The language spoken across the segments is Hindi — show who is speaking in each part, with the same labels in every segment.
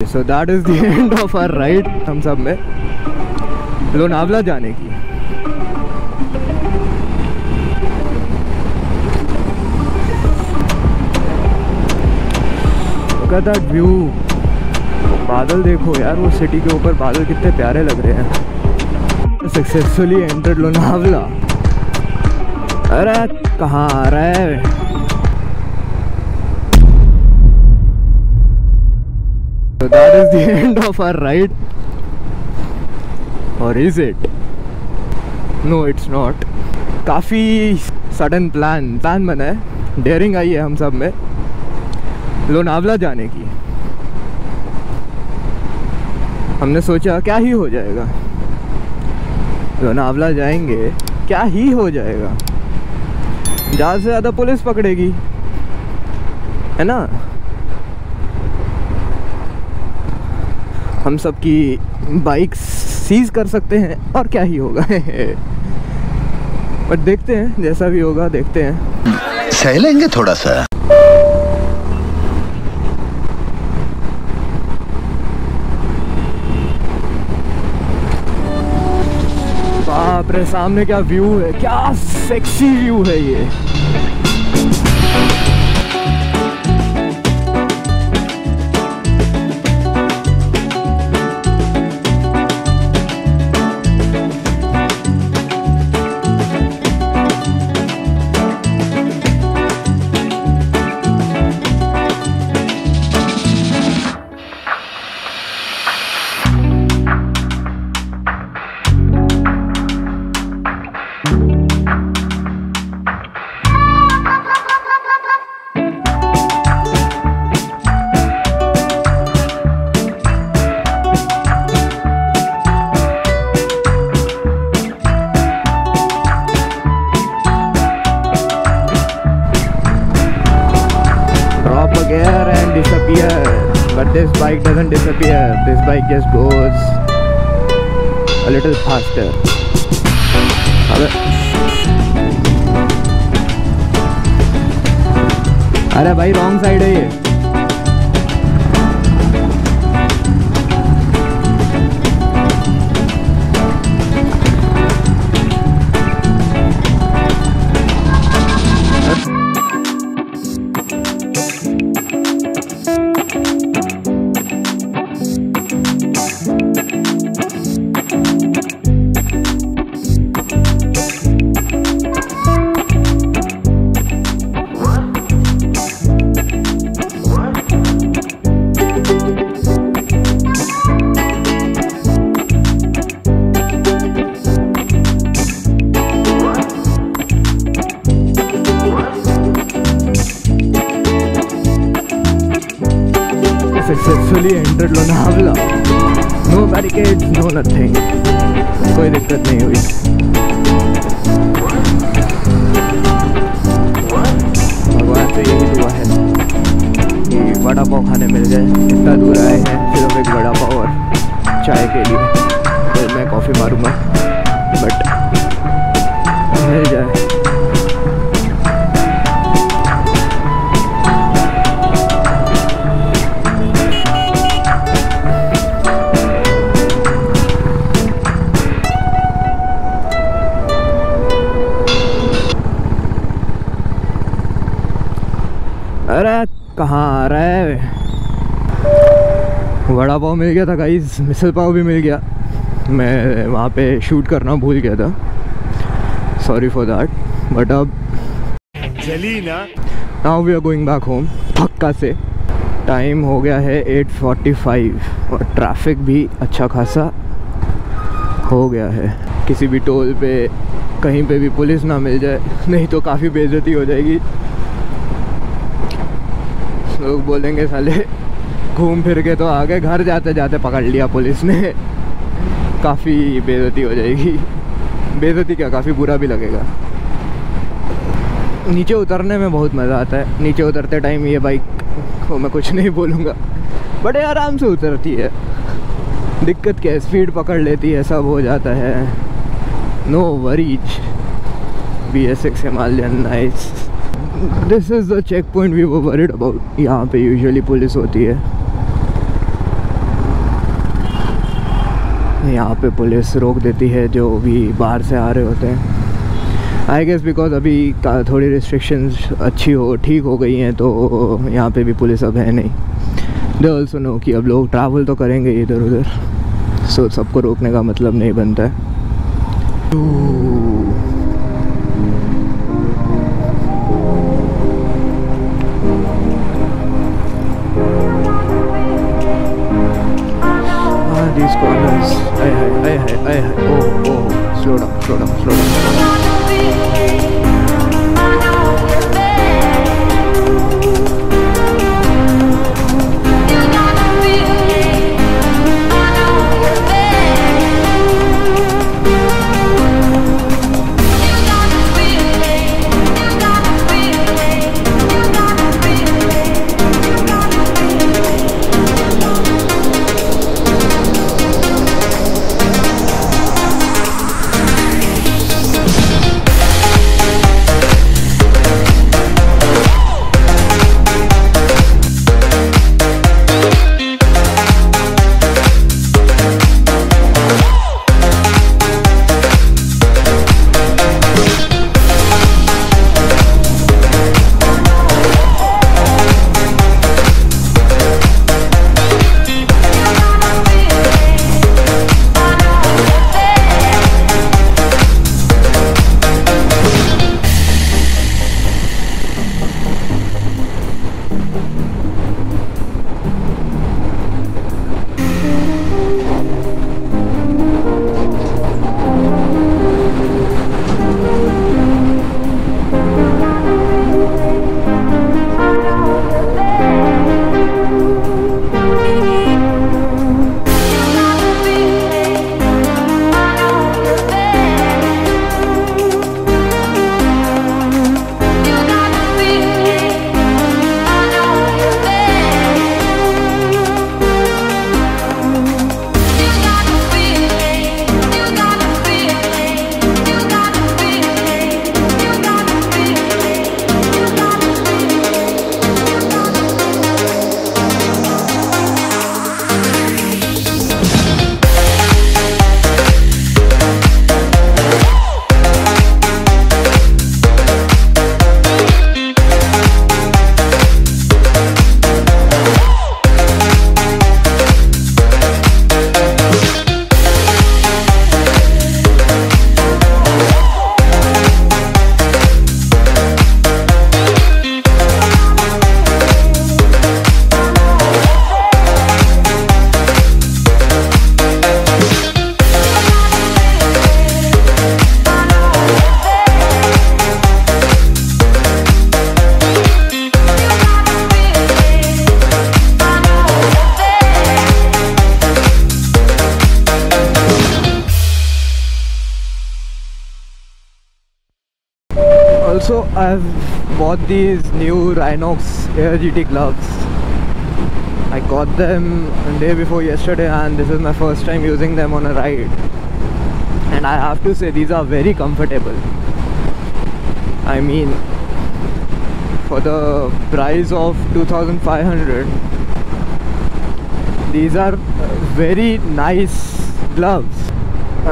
Speaker 1: So that is the end of our ride हम सब में। लोनावला जाने की। व्यू बादल देखो यार, वो सिटी के ऊपर बादल कितने प्यारे लग रहे हैं। सक्सेसफुली एंटर्ड लोनावला अरे, कहाँ आ रहा है? So that is the end of our ride. Or is it? No, it's not. काफ़ी सडन प्लान प्लान बना है. डेयरिंग आई है हम सब में. लोनावला जाने की. हमने सोचा क्या ही हो जाएगा? लोनावला जाएँगे क्या ही हो जाएगा? ज़्यादा से ज़्यादा पुलिस पकड़ेगी. है ना? हम सब की बाइक सीज कर सकते हैं और क्या ही होगा। बट देखते हैं जैसा भी होगा देखते हैं।
Speaker 2: सह लेंगे थोड़ा सा।
Speaker 1: बाप रे सामने क्या व्यू है क्या सेक्सी व्यू है ये। This bike doesn't disappear this bike just goes a little faster are भाई रॉन्ग साइड है ये successfully entered Lonavala. No barricades, no nothing. कोई दिक्कत नहीं हुई भगवान यही है कि वड़ा पाव खाने मिल जाए इतना दूर आए हैं सिर्फ़ एक वड़ा पाव और चाय के लिए तो मैं कॉफ़ी मारूँगा बट अरे कहाँ आ रहा है? वड़ा पाव मिल गया था गाइस मिसल पाव भी मिल गया। मैं वहाँ पे शूट करना भूल गया था। सॉरी फॉर दैट बट अब
Speaker 3: चली ना।
Speaker 1: Now we are going back home पक्का से। टाइम हो गया है 8:45 और ट्रैफ़िक भी अच्छा खासा हो गया है। किसी भी टोल पे कहीं पे भी पुलिस ना मिल जाए नहीं तो काफ़ी बेइज्जती हो जाएगी। लोग बोलेंगे, साले, घूम फिर के तो आ गए, घर जाते जाते पकड़ लिया पुलिस ने। काफ़ी बेजती हो जाएगी। बेजती क्या, काफ़ी बुरा भी लगेगा। नीचे उतरने में बहुत मज़ा आता है। नीचे उतरते टाइम ये बाइक को मैं कुछ नहीं बोलूँगा। बड़े आराम से उतरती है। दिक्कत क्या है स्पीड पकड़ लेती है, सब हो जाता है। No worries B S X Himalayan nice this is the checkpoint we वो वरिड अबाउट यहाँ पे यूजुअली पुलिस होती है। यहाँ पे पुलिस रोक देती है जो भी बाहर से आ रहे होते हैं। आई गेस बिकॉज़ अभी थोड़ी रिस्ट्रिक्शंस अच्छी हो ठीक हो गई हैं तो यहाँ पे भी पुलिस अब है नहीं। दे ऑल्सो नो कि अब लोग ट्रैवल तो करेंगे इधर उधर सो so, सबको रोकने का मतलब नहीं बनता है। Bought these new Rhinox Air GT gloves. I got them the day before yesterday, and this is my first time using them on a ride. And I have to say, these are very comfortable. I mean, for the price of 2500 these are very nice gloves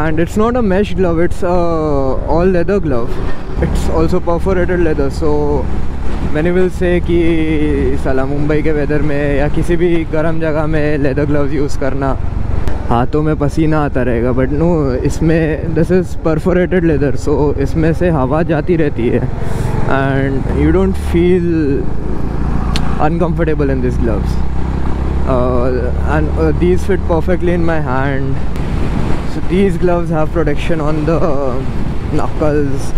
Speaker 1: and it's not a mesh glove it's a all leather glove it's also perforated leather so मैंने विल से कि सला मुंबई के वेदर में या किसी भी गर्म जगह में लेदर ग्लव्स यूज़ करना, हाथों में पसीना आता रहेगा बट नो इसमें this is perforated leather so इसमें से हवा जाती रहती है and you don't feel uncomfortable in this gloves and these fit perfectly in my hand so these gloves have protection on the knuckles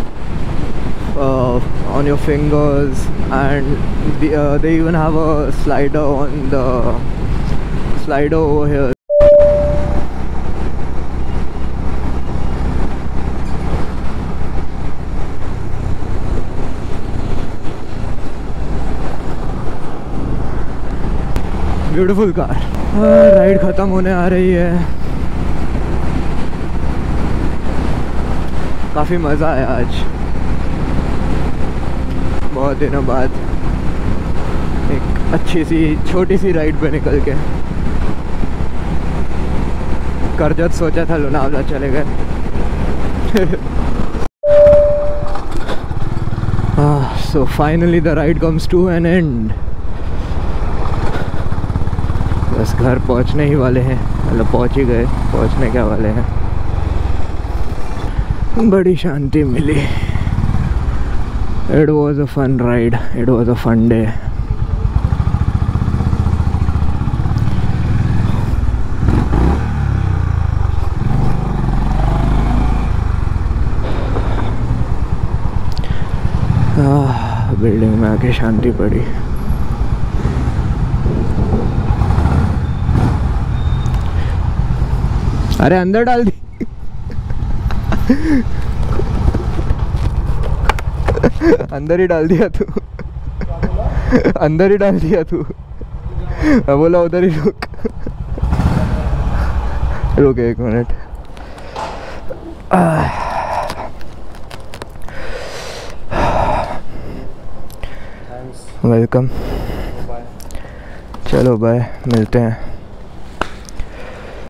Speaker 1: uh, on your fingers and the, uh, they even have a slider on the slider over here beautiful car ride ख़त्म होने आ रही है काफ़ी मज़ा आया आज बहुत दिनों बाद एक अच्छी सी, छोटी सी राइड पे निकल के। करजत सोचा था लोनावला चले गए। So finally the ride comes to an end बस घर पहुँचने ही वाले हैं। मतलब पहुँच ही गए। पहुँचने क्या वाले हैं? बड़ी शांति मिली। It was a fun ride it was a fun day building में आके शांति पड़ी। अरे अंदर डाल दी। अंदर ही डाल दिया तू। अंदर ही डाल दिया तू। मैं बोला उधर ही रुक। रुक एक मिनट। वेलकम। चलो बाय, मिलते हैं।